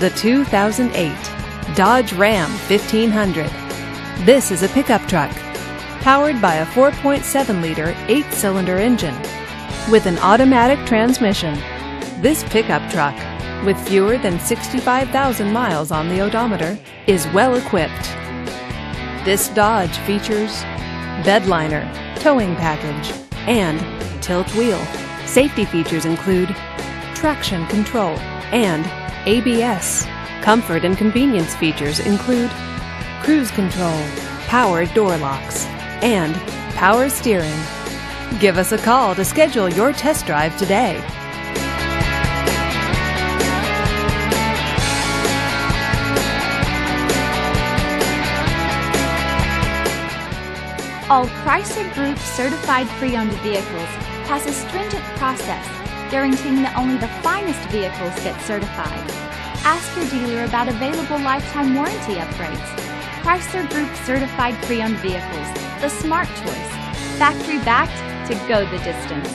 the 2008 Dodge Ram 1500. This is a pickup truck powered by a 4.7 liter, 8 cylinder engine with an automatic transmission. This pickup truck, with fewer than 65,000 miles on the odometer, is well equipped. This Dodge features bedliner, towing package, and tilt wheel. Safety features include traction control and ABS. Comfort and convenience features include cruise control, power door locks, and power steering. Give us a call to schedule your test drive today. All Chrysler Group certified pre-owned vehicles pass a stringent process guaranteeing that only the finest vehicles get certified. Ask your dealer about available lifetime warranty upgrades. Chrysler Group certified pre-owned vehicles, the smart choice. Factory backed to go the distance.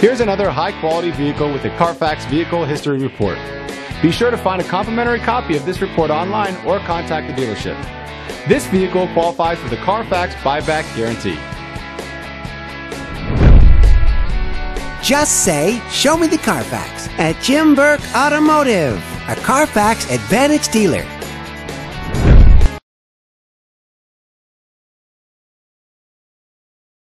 Here's another high quality vehicle with a Carfax Vehicle History Report. Be sure to find a complimentary copy of this report online or contact the dealership. This vehicle qualifies for the Carfax buyback guarantee. Just say, Show me the Carfax at Jim Burke Automotive, a Carfax Advantage dealer.